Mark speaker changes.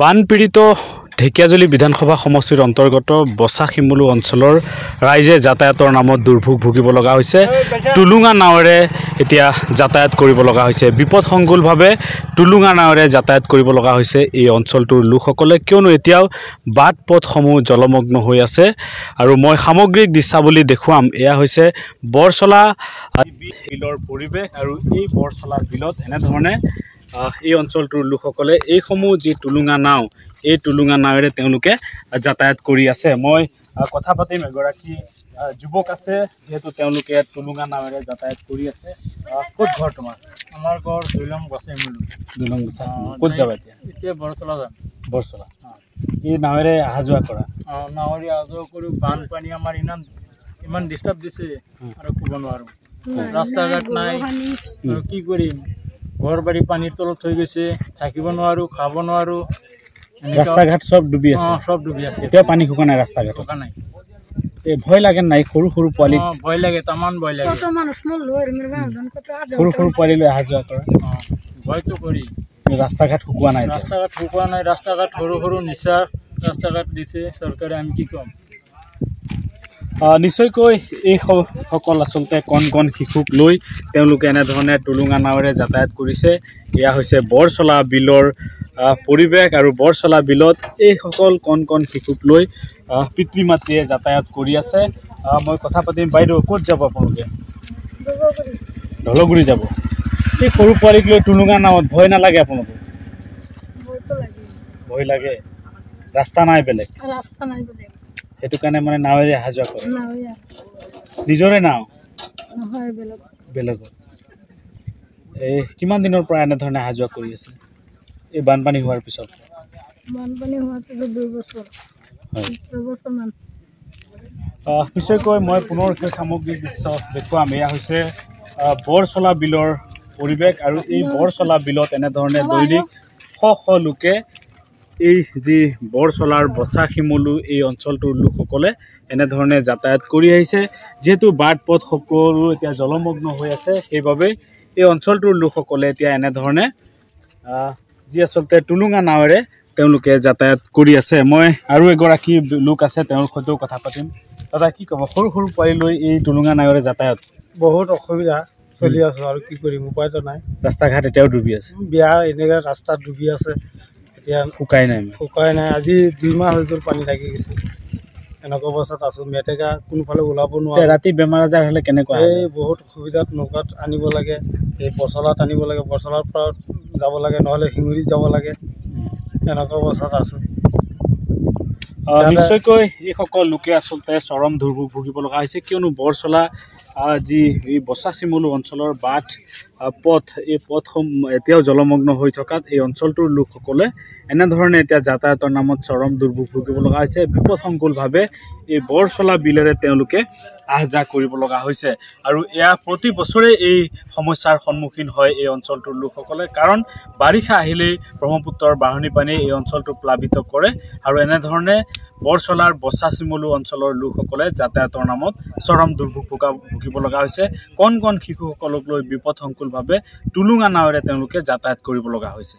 Speaker 1: বানপীড়িত ঢেকীয়াজুলি বিধানসভা সমষ্টিৰ অন্তৰ্গত বচা শিমলু অঞ্চলৰ ৰাইজে যাতায়াতৰ নামত দুৰ্ভোগ ভুগিব লগা হৈছে। টুলুঙা নাৱেৰে এতিয়া যাতায়াত কৰিব লগা হৈছে। বিপদসংকুলভাৱে টুলুঙা নাৱেৰে যাতায়াত কৰিব লগা হৈছে এই অঞ্চলটোৰ লোকসকলে। কিয়নো এতিয়াও বাট পথসমূহ জলমগ্ন হৈ আছে আৰু মই সামগ্ৰিক দৃশ্যাৱলী দেখুৱাম। এয়া হৈছে বৰচলা বিলৰ পৰিৱেশ আৰু এই বৰচলা বিলত এনেধৰণে এই অঞ্চলটোৰ লোকসকলে এইসমূহ যি টুলুঙা নাও এই টুলুঙা নাৱেৰে তেওঁলোকে যাতায়াত কৰি আছে। মই কথা পাতিম এগৰাকী যুৱক আছে যিহেতু তেওঁলোকে টুলুঙা নাৱেৰে যাতায়াত কৰি আছে। ক'ত ঘৰ তোমাৰ?
Speaker 2: আমাৰ ঘৰ দুইলং গছে মিলো
Speaker 1: দুলং ক'ত যাবা এতিয়া?
Speaker 2: এতিয়া বৰতলা যাম।
Speaker 1: বৰচলা। এই নাৱেৰে অহা যোৱা কৰা?
Speaker 2: অঁ নাৱৰী অহা যোৱা কৰোঁ বানপানী আমাৰ ইমান ইমান ডিষ্টাৰ্ব দিছে আৰু ক'ব নোৱাৰোঁ। ৰাস্তা ঘাট নাই। কি কৰিম? ঘৰ বাৰী পানীৰ তলত থৈ গৈছে থাকিব নোৱাৰোঁ খাব নোৱাৰোঁ।
Speaker 1: ৰাস্তা ঘাট চব ডুবি আছে।
Speaker 2: অঁ, চব ডুবি আছে।
Speaker 1: এতিয়াও পানী শুকা নাই ৰাস্তা ঘাটত
Speaker 2: থকা নাই।
Speaker 1: এই ভয় লাগে নাই সৰু সৰু পোৱালি
Speaker 2: অঁ, ভয় লাগে তামান ভয় লাগে।
Speaker 1: সৰু সৰু পোৱালি লৈ অহা যোৱা কৰা।
Speaker 2: অঁ, ভয়তো কৰি।
Speaker 1: ৰাস্তা ঘাট শুকোৱা নাই এতিয়া।
Speaker 2: ৰাস্তা ঘাট শুকোৱা নাই ৰাস্তা ঘাট সৰু সৰু নিচা ৰাস্তা ঘাট দিছে চৰকাৰে আমি কি ক'ম?
Speaker 1: নিশ্চয়কৈ এই স- সকল আচলতে কণ কণ শিশুক লৈ তেওঁলোকে এনেধৰণে টুলুঙা নাৱেৰে যাতায়াত কৰিছে। এয়া হৈছে বৰচলা বিলৰ পৰিৱেশ আৰু বৰচলা বিলত এইসকল কণ কণ শিশুক লৈ পিতৃ মাতৃয়ে যাতায়াত কৰি আছে। মই কথা পাতিম। বাইদেউ ক'ত যাব আপোনালোকে? ঢলগুৰি যাব। এই সৰু পোৱালিক লৈ টুলুঙা নাৱত ভয় নালাগে আপোনালোকৰ ভয় লাগে। ৰাস্তা নাই বেলেগ।
Speaker 3: ৰাস্তা নাই বলে
Speaker 1: সেইটো কাৰণে মানে নাৱেৰে অহা যোৱা কৰে। নিজৰে নাও? বেলেগত এই কিমান দিনৰ পৰা এনেধৰণে অহা যোৱা কৰি আছে? এই বানপানী হোৱাৰ পিছত?
Speaker 3: বানপানী হোৱাৰ পিছত
Speaker 1: নিশ্চয়কৈ মই পুনৰ সেই সামগ্ৰিক দৃশ্য দেখুৱাম। এয়া হৈছে বৰচলা বিলৰ পৰিৱেশ আৰু এই বৰচলা বিলত এনেধৰণে দৈনিক শ শ লোকে এই যি বৰচলাৰ বচা শিমলু এই অঞ্চলটোৰ লোকসকলে এনেধৰণে যাতায়াত কৰি আহিছে। যিহেতু বাট পথ সকলো এতিয়া জলমগ্ন হৈ আছে সেইবাবে এই অঞ্চলটোৰ লোকসকলে এতিয়া এনেধৰণে যি আচলতে টুলুঙা নাৱেৰে তেওঁলোকে যাতায়াত কৰি আছে। মই আৰু এগৰাকী লোক আছে তেওঁৰ সৈতেও কথা পাতিম। দাদা কি ক'ব সৰু সৰু পোৱালি লৈ এই টুলুঙা নাৱেৰে যাতায়াত?
Speaker 4: বহুত অসুবিধা চলি আছোঁ আৰু কি কৰিম উপায়তো নাই।
Speaker 1: ৰাস্তা ঘাট এতিয়াও ডুবি আছে।
Speaker 4: বিয়া এনেকৈ ৰাস্তাত ডুবি আছে। এতিয়া
Speaker 1: শুকাই নাই।
Speaker 4: শুকাই নাই। আজি দুই মাহ হৈ গ'ল পানী লাগি গৈছে। এনেকুৱা অৱস্থাত আছোঁ। মেটেকা কোনোফালে ওলাব নোৱাৰোঁ।
Speaker 1: ৰাতি বেমাৰ আজাৰ হ'লে কেনেকুৱা
Speaker 4: এই? বহুত অসুবিধাত নৌকাত আনিব লাগে এই বচলাত আনিব লাগে বচলাৰ পৰা যাব লাগে নহ'লে শিঙুৰিত যাব লাগে। এনেকুৱা অৱস্থাত আছোঁ।
Speaker 1: নিশ্চয়কৈ এইসকল লোকে আচলতে চৰম দুৰ্ভোগ ভুগিব লগা হৈছে। কিয়নো বৰচলা যি এই বচা চিমলু অঞ্চলৰ বাট পথ এই পথসমূহ এতিয়াও জলমগ্ন হৈ থকাত এই অঞ্চলটোৰ লোকসকলে এনেধৰণে এতিয়া যাতায়াতৰ নামত চৰম দুৰ্ভোগ ভুগিব লগা হৈছে। বিপদসংকুলভাৱে এই বৰচলা বিলেৰে তেওঁলোকে আহ যাহ কৰিব লগা হৈছে। আৰু এয়া প্ৰতি বছৰে এই সমস্যাৰ সন্মুখীন হয় এই অঞ্চলটোৰ লোকসকলে। কাৰণ বাৰিষা আহিলেই ব্ৰহ্মপুত্ৰৰ বাঢ়নী পানীয়ে এই অঞ্চলটো প্লাবিত কৰে আৰু এনেধৰণে বৰচলাৰ বচা চিমলু অঞ্চলৰ লোকসকলে যাতায়াতৰ নামত চৰম দুৰ্ভোগ ভোগা ৰখিব লগা হৈছে। কণ কণ শিশুসকলক লৈ বিপদসংকুলভাৱে টুলুঙা নাৱেৰে তেওঁলোকে যাতায়াত কৰিব লগা হৈছে।